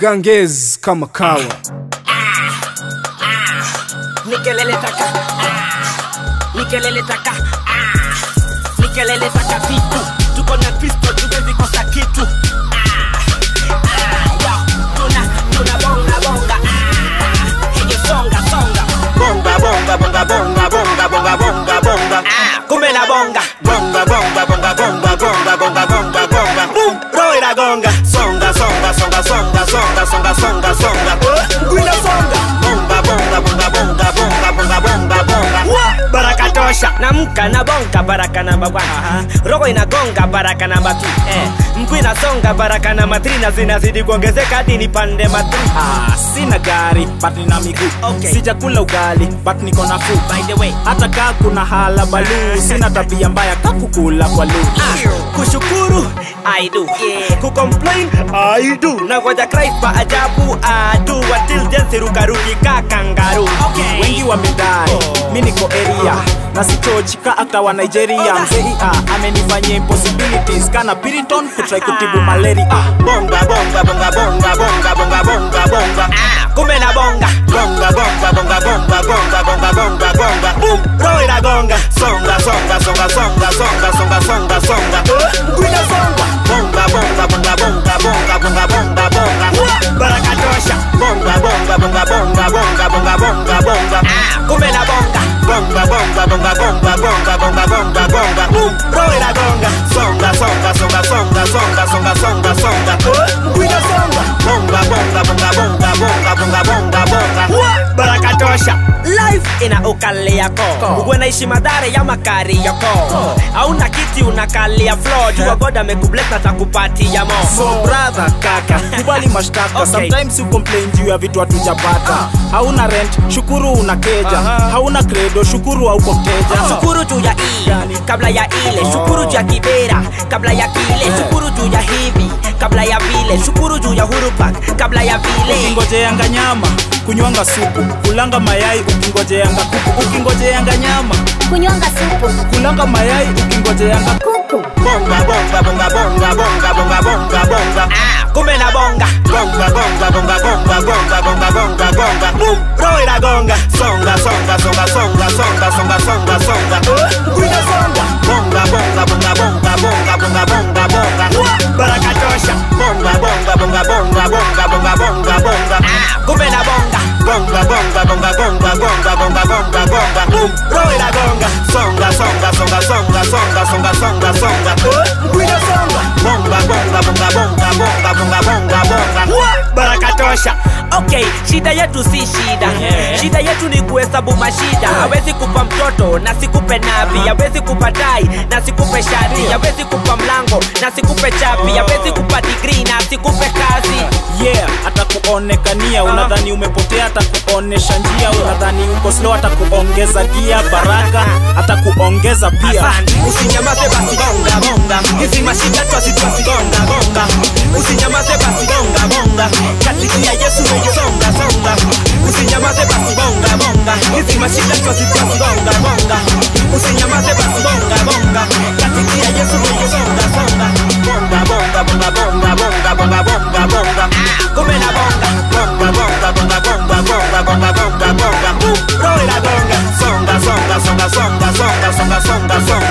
Ganges kama kawa Nikelele taka ah. Nikelele taka ah. Nikelele taka vitu Tuko na Kristo tuwezi kosa kitu ah. Ah, yo. Tuna, tuna bonga bonga ah. Songa songa Bonga, bonga, bonga, bonga, bonga, bonga, bonga, bonga. ah. Kumbe na bonga, namka na bonga baraka namba one roho inagonga baraka namba two. Mkuu inasonga baraka na matrina na zinazidi kuongezeka hadi ni pande matri Ah, sina gari but nina miguu. Okay. sijakula ugali but niko na fu by the way. Hata kaa kuna hala baluu sina tabia mbaya kakukula kwa luu ah, kushukuru I do. Yeah. kucomplain I do. Na ngoja Christ pa ajabu I do. Until jensi rukaruki ka kangaru okay. wengi wamedai mi niko area. Na sichochika hata wa nigeria. Mzei ah, amenifanyia impossibilities. Kana piriton kutrai kutibu malaria Bonga, bonga, bonga, bonga, bonga, bonga, bonga, bonga. ah, kumbe na bonga Bonga, bonga, bonga, bonga, bonga, bonga, bonga, bonga. boom roho inagonga Songa, bonga, bonga, bonga, bonga, bonga. boom roho inagonga Songa, songa, songa, songa, songa, songa, songa, songa. gwina songa ina ukali yako na naishi madhare ya makari yako auna kiti unakalia flo jua god amekubless na takupatia mo. So brother kaka kubali mashtaka. Okay. sometimes you complain juu ya vitu hatujapata. Hauna rent shukuru una keja. Hauna credo shukuru hauko mteja shukuru juu ya hii kabla ya ile. Shukuru juu ya kibera kabla ya kile. Shukuru juu ya hivi kabla ya vile. Shukuru juu ya hurupak kabla ya vile. Ukingojeanga nyama kunywanga supu kulanga mayai ukingojeanga kuku ukingojeanga nyama. Kunywanga supu. Kulanga mayai ukingojeanga kuku. Bonga, bonga, bonga, bonga, bonga, bonga, bonga, bonga. ah, na bonga Bonga, bonga, bonga, roho inagonga Songa, songa, songa, songa, songa, songa, songa, songa. gwina songa. Bonga, bonga, bonga, bonga, bonga, bonga, bonga, bonga. Baraka tosha. Okay shida yetu si shida. Shida yetu ni kuhesabu mashida. Hawezi kupa mtoto na sikupe navi hawezi kupa tai na sikupe shati. Hawezi kupa mlango na sikupe chapi. Hawezi kupa digrii na sikupe kazi. Yeah atakuonekania unadhani umepotea? Atakuonesha njia. Unadhani uko slow? Atakuongeza gia baraka. Atakuongeza pia. Usinyamaze basi bonga bonga hizi bonga bonga usinyamaze basi bonga bonga yesu songa songa. Usinyamaze basi bonga bonga hizi mashida twasi twasi bonga bonga Bazón, bazón